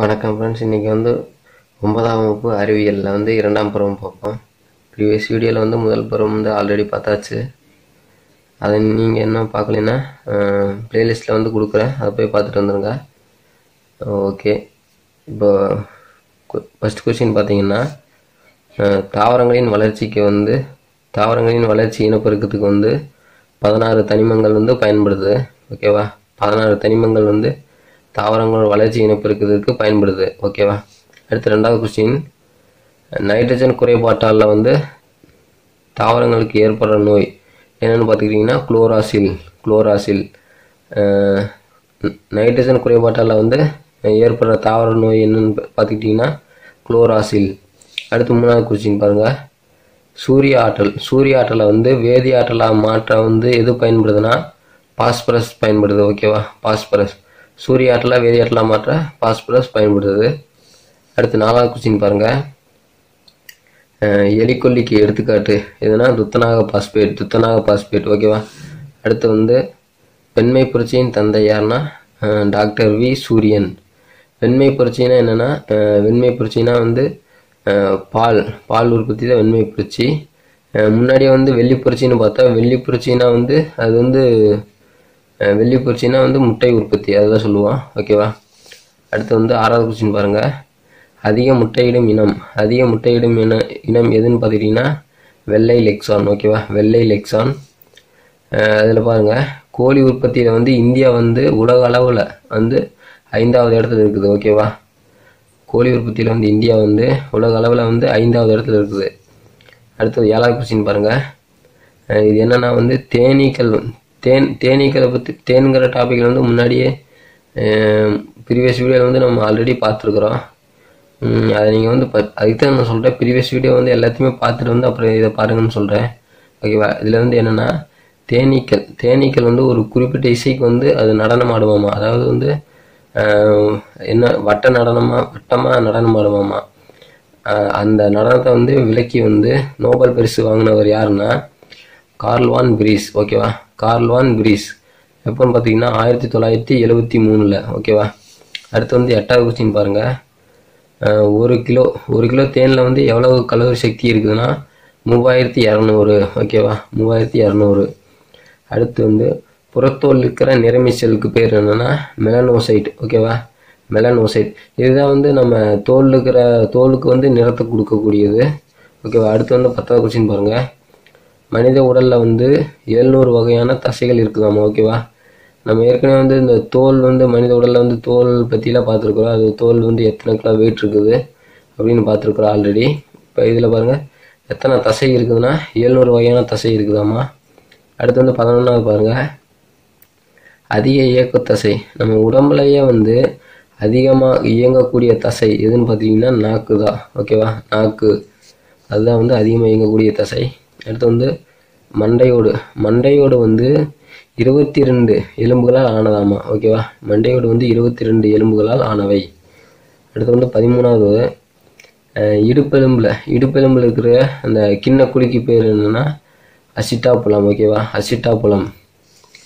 வணக்கம் ஃப்ரெண்ட்ஸ் இன்றைக்கி வந்து ஒன்பதாம் வகுப்பு அறிவியலில் வந்து இரண்டாம் பருவம் பார்ப்போம். ப்ரீவியஸ் வீடியோவில் வந்து முதல் பருவம் வந்து ஆல்ரெடி பார்த்தாச்சு. அதை நீங்கள் என்ன பார்க்கலன்னா ப்ளேலிஸ்ட்டில் வந்து கொடுக்குறேன். அதை போய் பார்த்துட்டு வந்துடுங்க ஓகே. இப்போ ஃபஸ்ட் கொஸ்டின் பார்த்தீங்கன்னா தாவரங்களின் வளர்ச்சிக்கு வந்து தாவரங்களின் வளர்ச்சி இனப்பெருக்கத்துக்கு வந்து பதினாறு தனிமங்கள் வந்து பயன்படுது. ஓகேவா? பதினாறு தனிமங்கள் வந்து தாவரங்களோட வளர்ச்சி இனப்பெருக்கிறதுக்கு பயன்படுது. ஓகேவா அடுத்து ரெண்டாவது கொஸ்டின் நைட்ரஜன் குறைபாட்டால் வந்து தாவரங்களுக்கு ஏற்படுற நோய் என்னென்னு பார்த்துக்கிட்டிங்கன்னா குளோராசில் குளோராசில் நைட்ரஜன் குறைபாட்டால் வந்து ஏற்படுற தாவர நோய் என்னென்னு பார்த்துக்கிட்டிங்கன்னா குளோராசில் அடுத்து மூணாவது கொஸ்டின் பாருங்கள் சூரிய ஆற்றல் சூரிய ஆற்றலை வந்து வேதி ஆற்றலாக மாற்ற வந்து எது பயன்படுதுன்னா பாஸ்பரஸ் பயன்படுது. ஓகேவா பாஸ்பரஸ் சூரிய ஆற்றலாக வேதி ஆற்றலாக மாற்ற பாஸ்பரஸ் பயன்படுது அடுத்து நாலாவது கொஸ்டின் பாருங்கள் எலிக்கொல்லிக்கு எடுத்துக்காட்டு எதுனா? துத்தநாக பாஸ்பேட் துத்தநாக பாஸ்பேட் ஓகேவா அடுத்து வந்து வெண்மை புரட்சியின் தந்தை யாருன்னா? Doctor V. சூரியன். வெண்மை புரட்சினா என்னென்னா வெண்மை புரட்சினா வந்து பால் பால் உற்பத்தி தான் வெண்மை புரட்சி. முன்னாடியே வந்து வெள்ளி புரட்சின்னு பார்த்தா வெள்ளி புரட்சினா வந்து அது வந்து வெள்ளி புரட்சினா வந்து முட்டை உற்பத்தி அதுதான் சொல்லுவோம். ஓகேவா அடுத்து வந்து ஆறாவது கொஸ்டின் பாருங்கள் அதிக முட்டையிடும் இனம். அதிக முட்டையிடும் இன இனம் எதுன்னு பார்த்துக்கிட்டிங்கன்னா வெள்ளை லெக்ஸான். ஓகேவா வெள்ளை லெக்ஸான். அதில் பாருங்கள் கோழி உற்பத்தியில் வந்து இந்தியா வந்து உலக அளவில் வந்து ஐந்தாவது இடத்துல இருக்குது. ஓகேவா கோழி உற்பத்தியில் வந்து இந்தியா வந்து உலக அளவில் வந்து ஐந்தாவது இடத்துல இருக்குது. அடுத்தது ஏழாவது கொஸ்டின் பாருங்கள் இது என்னென்னா வந்து தேனீக்கள் தேன் தேனீக்களை பற்றி தேனுங்கிற டாபிக் வந்து முன்னாடியே ப்ரீவியஸ் வீடியோவில் வந்து நம்ம ஆல்ரெடி பார்த்துருக்குறோம். அதை நீங்கள் வந்து ப அதுக்கு தான் நான் சொல்கிறேன் ப்ரீவியஸ் வீடியோ வந்து எல்லாத்தையுமே பார்த்துட்டு வந்து அப்புறம் இதை பாருங்கன்னு சொல்கிறேன் ஓகேவா இதில் வந்து என்னென்னா தேனீக்கள் தேனீக்கள் வந்து ஒரு குறிப்பிட்ட இசைக்கு வந்து அது நடனம் ஆடுவோமா அதாவது வந்து என்ன வட்ட நடனமாக வட்டமாக நடனம் ஆடுவோமா அந்த நடனத்தை வந்து விலக்கி வந்து நோபல் பரிசு வாங்கினவர் யாருன்னா கார்ல்வான் பிரீஸ் ஓகேவா கார்ல்வான் பிரீஸ் எப்போன்னு பார்த்தீங்கன்னா ஆயிரத்தி தொள்ளாயிரத்தி எழுபத்தி மூணில் ஓகேவா அடுத்து வந்து எட்டாவது கொஸ்டின் பாருங்கள் ஒரு கிலோ ஒரு கிலோ தேனில் வந்து எவ்வளவு கலோரி சக்தி இருக்குதுன்னா மூவாயிரத்தி இரநூறு ஓகேவா மூவாயிரத்தி இரநூறு. அடுத்து வந்து புறத்தோல் இருக்கிற நிறமி செல்லுக்கு பேர் என்னென்னா மெலனோசைட் ஓகேவா மெலனோசைட் இதுதான் வந்து நம்ம தோல் இருக்கிற தோலுக்கு வந்து நிறத்தை கொடுக்கக்கூடியது. ஓகேவா அடுத்து வந்து பத்தாவது கொஸ்டின் பாருங்கள் மனித உடலில் வந்து எழுநூறு வகையான தசைகள் இருக்குதாமா ஓகேவா நம்ம ஏற்கனவே வந்து இந்த தோல் வந்து மனித உடலில் வந்து தோல் பற்றிலாம் பார்த்துருக்குறோம். அது தோல் வந்து எத்தனை கிலோ வெயிட் இருக்குது அப்படின்னு பார்த்துருக்குறோம் ஆல்ரெடி இப்போ இதில் பாருங்கள் எத்தனை தசை இருக்குதுன்னா எழுநூறு வகையான தசை இருக்குதாம்மா அடுத்து வந்து பதினொன்றாவது பாருங்கள் அதிக இயக்க தசை. நம்ம உடம்புலயே வந்து அதிகமாக இயங்கக்கூடிய தசை எதுன்னு பார்த்தீங்கன்னா நாக்கு தான் ஓகேவா நாக்கு. அதுதான் வந்து அதிகமாக இயங்கக்கூடிய தசை. அடுத்து வந்து மண்டையோடு. மண்டையோடு வந்து இருபத்தி ரெண்டு எலும்புகளால் ஆனதாமா? ஓகேவா மண்டையோடு வந்து இருபத்தி ரெண்டு எலும்புகளால் ஆனவை. அடுத்து வந்து பதிமூணாவது இடுப்பெலும்பில். இடுப்பெலும்பில் இருக்கிற அந்த கிண்ண குழிக்கு பேர் என்னென்னா அசிட்டாப்புலம் ஓகேவா அசிட்டா புலம்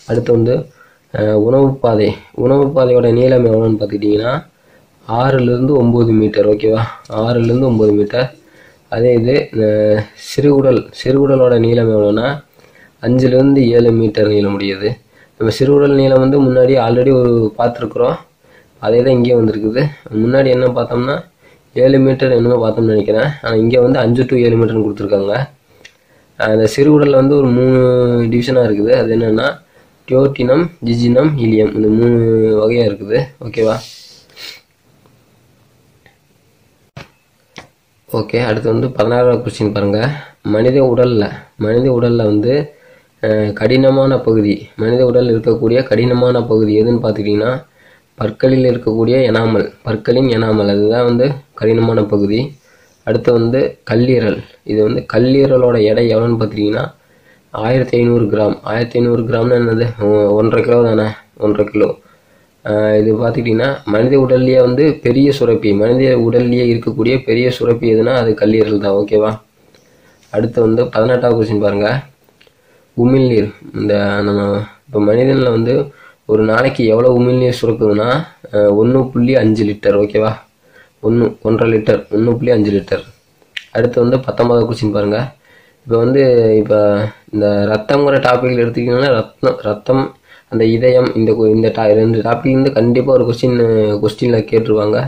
அடுத்து வந்து உணவு உணவுப் பாதை. உணவு பாதையோட நீளம் எவ்வளோன்னு பார்த்துக்கிட்டிங்கன்னா ஆறுலேருந்து ஒம்பது மீட்டர். ஓகேவா ஆறுலேருந்து ஒம்பது மீட்டர். அதே இது சிறுகுடல் சிறுகுடலோட நீளம் எவ்வளோன்னா அஞ்சுலேருந்து ஏழு மீட்டர் நீளம் முடியுது நம்ம சிறுகுடல் நீளம் வந்து முன்னாடி ஆல்ரெடி ஒரு பார்த்துருக்குறோம். அதே தான் இங்கேயே வந்திருக்குது. முன்னாடி என்ன பார்த்தோம்னா ஏழு மீட்டர் என்னமோ பார்த்தோம்னு நினைக்கிறேன். ஆனால் இங்கே வந்து அஞ்சு டு ஏழு மீட்டர்னு கொடுத்துருக்காங்க. அந்த சிறுகுடலில் வந்து ஒரு மூணு டிவிஷனாக இருக்குது. அது என்னென்னா டியோட்டினம் ஜிஜினம் ஹீலியம் இந்த மூணு வகையாக இருக்குது. ஓகேவா ஓகே அடுத்து வந்து பதினாறாவது கொஸ்டின் பாருங்கள் மனித உடலில் மனித உடலில் வந்து கடினமான பகுதி மனித உடலில் இருக்கக்கூடிய கடினமான பகுதி எதுன்னு பார்த்துக்கிட்டிங்கன்னா பற்களில் இருக்கக்கூடிய எனாமல் பற்களின் எனாமல் அதுதான் வந்து கடினமான பகுதி. அடுத்து வந்து கல்லீரல் இது வந்து கல்லீரலோட எடை எவ்வளோன்னு பார்த்துட்டிங்கன்னா ஆயிரத்தி ஐநூறு கிராம். ஆயிரத்தி ஐநூறு கிராம்னு என்னது? ஒ- ஒன்றரை கிலோ தானே? ஒன்றரை கிலோ. இது பார்த்துக்கிட்டிங்கன்னா மனித உடல்லையே வந்து பெரிய சுரப்பி மனித உடல்லையே இருக்கக்கூடிய பெரிய சுரப்பி எதுனா அது கல்லீரல் தான் ஓகேவா அடுத்து வந்து பதினெட்டாவது கொஸ்டின் பாருங்கள் உமிழ்நீர் இந்த நம்ம இப்போ மனிதனில் வந்து ஒரு நாளைக்கு எவ்வளோ உமிழ்நீர் சுரக்குதுன்னா ஒன்று புள்ளி அஞ்சு லிட்டர் ஓகேவா ஒன்று ஒன்றரை லிட்டர் ஒன்று புள்ளி அஞ்சு லிட்டர். அடுத்து வந்து பத்தொன்பதாவது கொஸ்டின் பாருங்கள் இப்போ வந்து இப்போ இந்த ரத்தங்கிற டாப்பிக்கில் எடுத்துக்கிட்டிங்கன்னா ரத்தம் ரத்தம் அந்த இதயம் இந்த கொ- இந்த டா ரெண்டு டாபிக் கண்டிப்பாக ஒரு கொஸ்டின் கொஸ்டினில் கேட்டுருவாங்க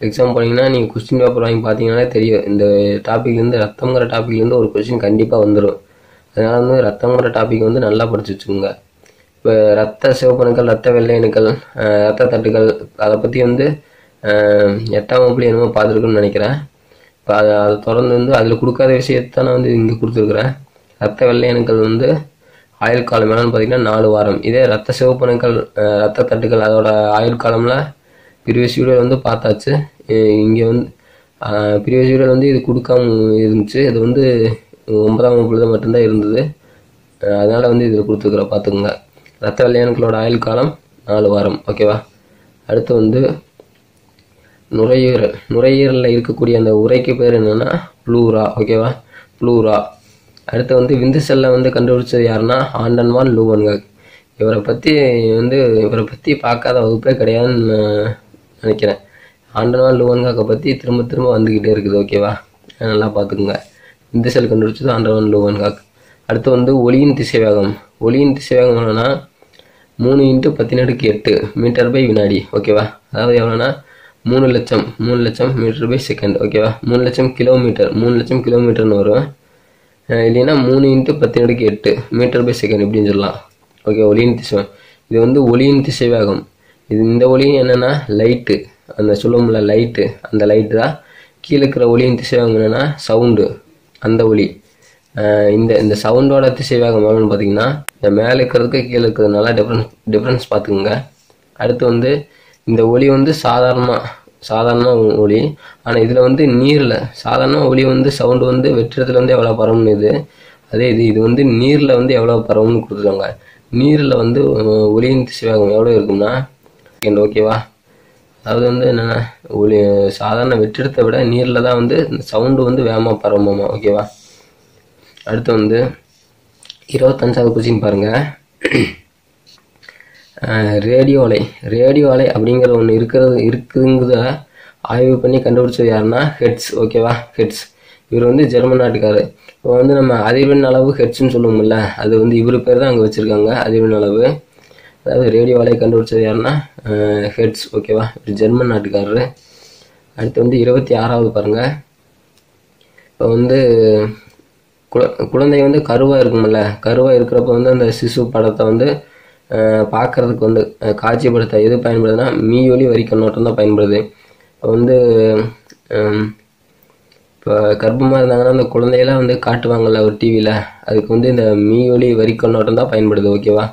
எக்ஸாம் போனீங்கன்னா நீங்கள் கொஸ்டின் பேப்பர் வாங்கி பார்த்தீங்கன்னா தெரியும் இந்த டாப்பிக்லேருந்து ரத்தங்கிற டாப்பிக்லேருந்து ஒரு கொஸ்டின் கண்டிப்பாக வந்துடும் அதனால் வந்து ரத்தங்கிற டாபிக் வந்து நல்லா படிச்சு வச்சுக்கோங்க. இப்போ ரத்த சிவப்பணுக்கள் ரத்த வெள்ளையணுக்கள் ரத்த தட்டுகள் அதை பற்றி வந்து எட்டாம் வகுப்புல என்னமோ பார்த்துருக்குன்னு நினைக்கிறேன். இப்போ அதை அதை தொடர்ந்து வந்து அதில் கொடுக்காத விஷயத்தை நான் வந்து இங்கே கொடுத்துருக்குறேன். ரத்த வெள்ளையணுக்கள் வந்து ஆயுள் காலம் என்னன்னு பார்த்தீங்கன்னா நாலு வாரம். இதே ரத்த சிவப்பணுக்கள் ரத்த தட்டுகள் அதோட ஆயுள் காலம்ல ப்ரீவியஸ் வீடியோ வந்து பார்த்தாச்சு. இங்கே வந்து ப்ரீவியஸ் வீடியோ வந்து இது கொடுக்காம இருந்துச்சு. இது வந்து ஒன்பதாம் வகுப்புல தான் மட்டும்தான் இருந்தது. அதனால் வந்து இதில் கொடுத்துருக்குற பார்த்துக்கோங்க. ரத்த வெள்ளையணுக்களோட ஆயுள் காலம் நாலு வாரம் ஓகேவா? அடுத்து வந்து நுரையீரல். நுரையீரலில் இருக்கக்கூடிய அந்த உரைக்கு பேர் என்னென்னா ப்ளூரா ஓகேவா? ப்ளூரா. அடுத்து வந்து விந்து செல்லை வந்து கண்டுபிடிச்சது யாருன்னா ஆண்டன் வான் லூவன்காக். இவரை பற்றி வந்து இவரை பற்றி பார்க்காத வகுப்பே கிடையாதுன்னு நான் நினைக்கிறேன். ஆண்டன் வான் லூவன்காக்கை பற்றி திரும்ப திரும்ப வந்துக்கிட்டே இருக்குது ஓகேவா நல்லா பார்த்துக்குங்க. விந்து செல் கண்டுபிடிச்சது ஆண்டன் வான் லூவன்காக். அடுத்து வந்து ஒளியின் திசைவேகம். ஒளியின் திசைவேகம் என்னன்னா மூணு இன்ட்டு பத்தினடுக்கு எட்டு மீட்டர் பை வினாடி ஓகேவா அதாவது எவ்வளோன்னா மூணு லட்சம் மூணு லட்சம் மீட்டர் பை செகண்ட் ஓகேவா மூணு லட்சம் கிலோமீட்டர் மூணு லட்சம் கிலோமீட்டர்னு வரும். இல்லைன்னா மூணு இன்ட்டு பத்து பத்தினடுக்கு எட்டு மீட்டர் பை செகண்ட் இப்படின்னு சொல்லலாம். ஓகே ஒளியின் திசை. இது வந்து ஒளியின் திசைவேகம். இது இந்த ஒளி என்னென்னா லைட்டு அந்த சொல்லுவோம்ல லைட்டு அந்த லைட்டு தான் கீழே இருக்கிற ஒளியின் திசைவேகம் என்னென்னா சவுண்டு அந்த ஒளி. இந்த இந்த சவுண்டோட திசைவேகம் எவ்வளோன்னு பார்த்தீங்கன்னா இந்த மேலே இருக்கிறதுக்கு கீழே இருக்கிறதுனால டிஃப்ரென்ஸ் டிஃப்ரென்ஸ் பார்த்துக்குங்க. அடுத்து வந்து இந்த ஒளி வந்து சாதாரணமாக சாதாரண ஒளி. ஆனால் இதில் வந்து நீரில் சாதாரண ஒளி வந்து சவுண்டு வந்து வெற்றிடத்துல வந்து எவ்வளோ பரவும்னு இது. அதே இது இது வந்து நீரில் வந்து எவ்வளோ பரவும்னு கொடுத்துருவாங்க நீரில் வந்து ஒளியின் திசைவேகம் எவ்வளோ இருக்கும்னா செகண்ட் ஓகேவா அதாவது வந்து என்னென்ன ஒளி சாதாரண வெற்றிடத்தை விட நீரில் தான் வந்து சவுண்டு வந்து வேகமாக பரவுமாமா ஓகேவா அடுத்து வந்து இருபத்தஞ்சாவது கொஸ்டின் பாருங்கள் ரேடியோ அலை ரேடியோ அலை அப்படிங்கிற ஒன்று இருக்கிறது இருக்குதுங்கிறத ஆய்வு பண்ணி கண்டுபிடிச்சது யாருன்னா ஹெட்ஸ் ஓகேவா ஹெட்ஸ் இவர் வந்து ஜெர்மன் நாட்டுக்கார். இப்போ வந்து நம்ம அதிர்வெண் அளவு ஹெட்ஸ்னு சொல்லுவோம்ல அது வந்து இவர் பேர் தான் அங்கே வச்சுருக்காங்க அதிர்வெண் அளவு. அதாவது ரேடியோ அலை கண்டுபிடிச்சது யாருன்னா ஹெட்ஸ் ஓகேவா இவர் ஜெர்மன் நாட்டுக்காரர். அடுத்து வந்து இருபத்தி ஆறாவது பாருங்கள் இப்போ வந்து குழ குழந்தை வந்து கருவாக இருக்கும்ல கருவாக இருக்கிறப்ப வந்து அந்த சிசு படத்தை வந்து பார்க்குறதுக்கு வந்து காட்சிப்படுத்த எது பயன்படுதுன்னா மீயொலி வரி கண்ணோட்டம் தான் பயன்படுது. இப்போ வந்து இப்போ கர்ப்பமாக இருந்தாங்கன்னா அந்த குழந்தையெல்லாம் வந்து காட்டுவாங்கள்ல ஒரு டிவியில் அதுக்கு வந்து இந்த மீயொலி வரி கண்ணோட்டம் தான் பயன்படுது ஓகேவா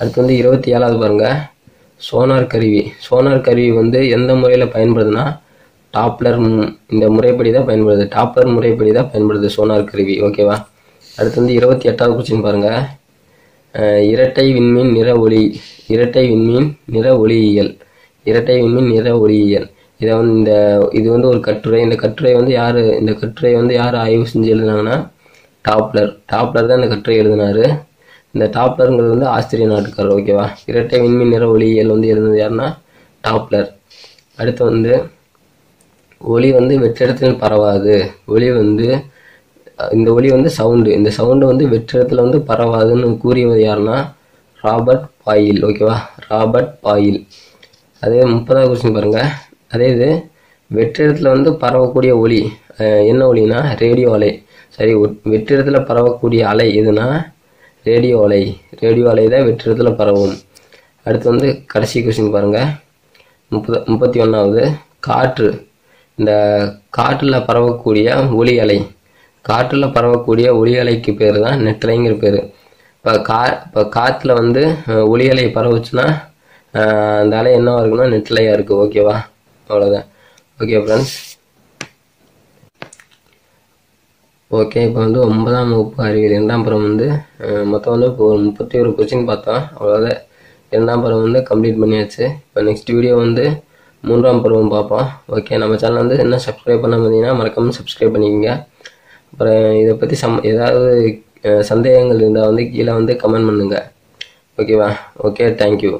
அடுத்து வந்து இருபத்தி ஏழாவது பாருங்கள் சோனார் கருவி. சோனார் கருவி வந்து எந்த முறையில் பயன்படுதுன்னா டாப்லர் இந்த முறைப்படி தான் பயன்படுது. டாப்லர் முறைப்படி தான் பயன்படுது சோனார் கருவி ஓகேவா அடுத்து வந்து இருபத்தி எட்டாவது கொஸ்டின் பாருங்கள் இரட்டை விண்மீன் நிற ஒளி இரட்டை விண்மீன் நிற ஒளியியல். இரட்டை விண்மீன் நிற ஒளியியல். இதை வந்து இந்த இது வந்து ஒரு கட்டுரை. இந்த கட்டுரை வந்து யார் இந்த கட்டுரை வந்து யார் ஆய்வு செஞ்சு எழுதுனாங்கன்னா டாப்லர் டாப்லர் தான் இந்த கட்டுரை எழுதினாரு. இந்த டாப்லருங்கிறது வந்து ஆஸ்திரிய நாட்டுக்காரர் ஓகேவா? இரட்டை விண்மீன் நிற ஒளியியல் வந்து எழுதுனது யாருன்னா டாப்லர் அடுத்து வந்து ஒளி வந்து வெற்றிடத்தில் பரவாது. ஒளி வந்து இந்த ஒளி வந்து சவுண்டு இந்த சவுண்டு வந்து வெற்றிடத்தில் வந்து பரவாதுன்னு கூறியவர் யாருன்னா ராபர்ட் பாயில். ஓகேவா ராபர்ட் பாயில். அதே முப்பதாவது கொஸ்டின் பாருங்கள் அதே இது வெற்றிடத்தில் வந்து பரவக்கூடிய ஒளி என்ன ஒளினா ரேடியோ அலை. சரி வெற்றிடத்தில் பரவக்கூடிய அலை எதுனா ரேடியோ அலை. ரேடியோ அலை தான் வெற்றிடத்தில் பரவும். அடுத்து வந்து கடைசி கொஸ்டின் பாருங்கள் முப்பது முப்பத்தி ஒன்றாவது காற்று. இந்த காற்றில் பரவக்கூடிய ஒளி அலை. காற்றில் பரவக்கூடிய ஒளியலைக்கு பேர் தான் நெட்டலைங்கிற பேர். இப்போ கா இப்போ காற்றுல வந்து ஒளியலை ஒளி பரவுச்சுன்னா அந்த அலை என்னவா இருக்குன்னா நெட்டலையாக இருக்குது ஓகேவா அவ்வளோதான் ஓகே ஃப்ரெண்ட்ஸ் ஓகே இப்போ வந்து ஒன்பதாம் வகுப்பு அறிவியல். இரண்டாம் பருவம் வந்து மொத்தம் வந்து இப்போ ஒரு முப்பத்தி ஒரு கொஸ்டின் பார்த்தோம். அவ்வளோதான் இரண்டாம் பருவம் வந்து கம்ப்ளீட் பண்ணியாச்சு. இப்போ நெக்ஸ்ட் வீடியோ வந்து மூன்றாம் பருவம் பார்ப்போம். ஓகே நம்ம சேனல் வந்து என்ன சப்ஸ்கிரைப் பண்ண பார்த்தீங்கன்னா மறக்காமல் சப்ஸ்கிரைப் பண்ணிக்கோங்க. அப்புறம் இதை பற்றி சம் ஏதாவது சந்தேகங்கள் இருந்தால் வந்து கீழே வந்து கமெண்ட் பண்ணுங்கள் ஓகேவா ஓகே தேங்க்யூ